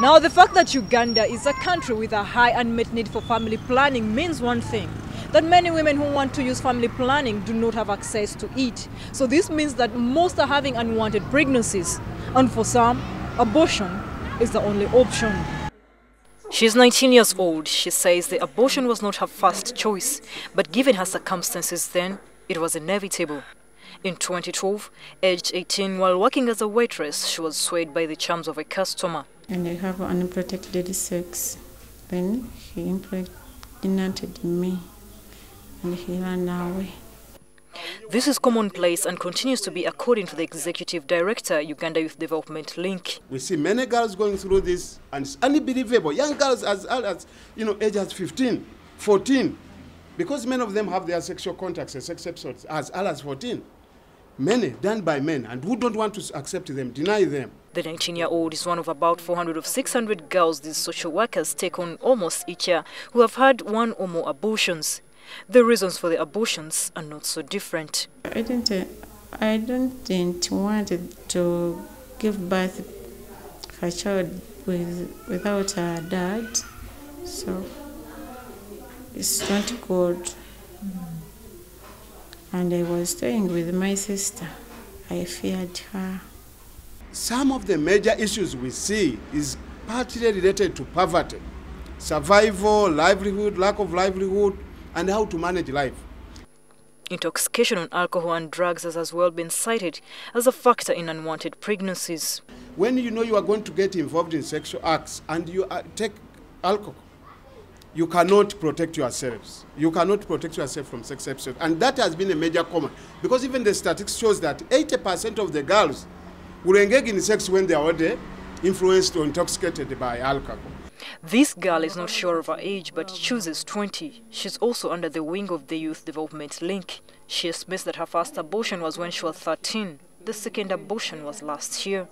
Now, the fact that Uganda is a country with a high unmet need for family planning means one thing that many women who want to use family planning do not have access to it. So, this means that most are having unwanted pregnancies, and for some, abortion is the only option. She's 19 years old. She says the abortion was not her first choice, but given her circumstances then, it was inevitable. In 2012, aged 18, while working as a waitress, she was swayed by the charms of a customer. And I have unprotected sex. Then he impregnated me and he ran away. This is commonplace and continues to be according to the executive director, Uganda Youth Development Link. We see many girls going through this and it's unbelievable. Young girls as early as, you know, ages 15, 14, because many of them have their sexual contacts and sex episodes as early as 14. Many done by men and who don't want to accept them, deny them. The 19-year-old is one of about 400 of 600 girls these social workers take on almost each year who have had one or more abortions. The reasons for the abortions are not so different. I didn't, uh, I didn't want to give birth to a child with, without a dad, so it's not good. And I was staying with my sister. I feared her. Some of the major issues we see is partly related to poverty, survival, livelihood, lack of livelihood, and how to manage life. Intoxication on alcohol and drugs has as well been cited as a factor in unwanted pregnancies. When you know you are going to get involved in sexual acts and you uh, take alcohol, you cannot protect yourselves. You cannot protect yourself from sex episodes. And that has been a major comment because even the statistics shows that 80% of the girls will engage in sex when they are already influenced or intoxicated by alcohol. This girl is not sure of her age but chooses 20. She's also under the wing of the Youth Development Link. She estimates that her first abortion was when she was 13. The second abortion was last year.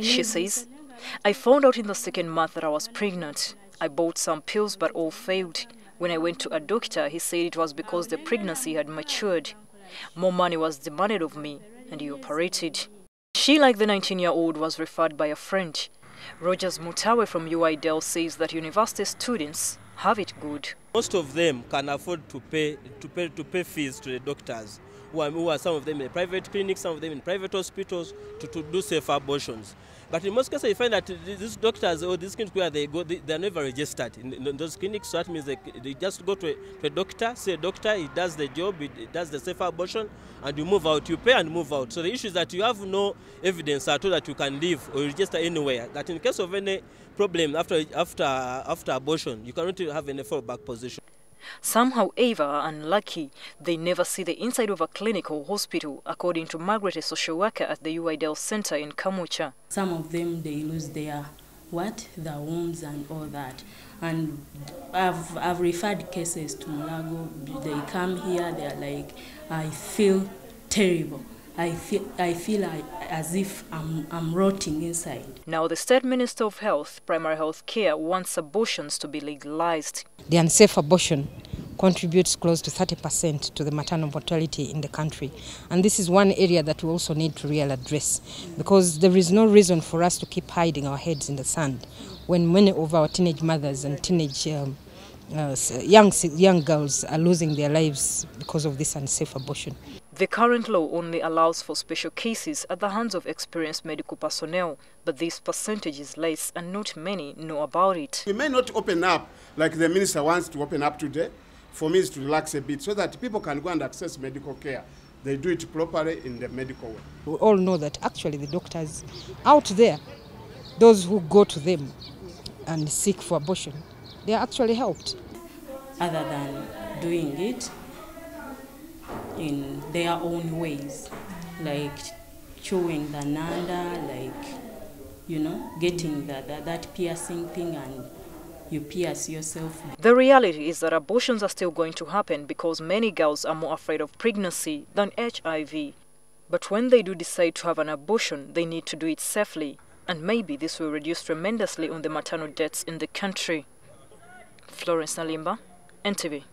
She says, I found out in the second month that I was pregnant. I bought some pills but all failed. When I went to a doctor, he said it was because the pregnancy had matured. More money was demanded of me and he operated. She, like the 19-year-old, was referred by a friend. Rogers Mutawe from UYDEL says that university students have it good. Most of them can afford to pay, to pay, to pay fees to the doctors, who are, who are some of them in private clinics, some of them in private hospitals, to, to do safe abortions. But in most cases, you find that these doctors or these clinics where they go, they, they are never registered in, in those clinics. So that means they, they just go to a, to a doctor, say, doctor, he does the job, he does the safe abortion, and you move out. You pay and move out. So the issue is that you have no evidence at all that you can live or register anywhere. That in case of any problem after after after abortion, you cannot have any fallback position. Some, however, are unlucky. They never see the inside of a clinic or hospital, according to Margaret, a social worker at the UYDEL Center in Kamwokya. Some of them, they lose their what? Their wombs and all that. And I've, I've referred cases to Mulago. They come here, they're like, I feel terrible. I feel, I feel I, as if I'm, I'm rotting inside. Now, the State Minister of Health, Primary Health Care, wants abortions to be legalized. The unsafe abortion contributes close to 30% to the maternal mortality in the country. And this is one area that we also need to really address because there is no reason for us to keep hiding our heads in the sand when many of our teenage mothers and teenage um, uh, young, young girls are losing their lives because of this unsafe abortion. The current law only allows for special cases at the hands of experienced medical personnel, but this percentage is less and not many know about it. We may not open up like the minister wants to open up today, for me is to relax a bit so that people can go and access medical care. They do it properly in the medical way. We all know that actually the doctors out there, those who go to them and seek for abortion, they are actually helped. Other than doing it in their own ways, like chewing the nanda, like, you know, getting the, the, that piercing thing and you pierce yourself. The reality is that abortions are still going to happen because many girls are more afraid of pregnancy than HIV. But when they do decide to have an abortion, they need to do it safely. And maybe this will reduce tremendously on the maternal deaths in the country. Florence Naluyimba, NTV.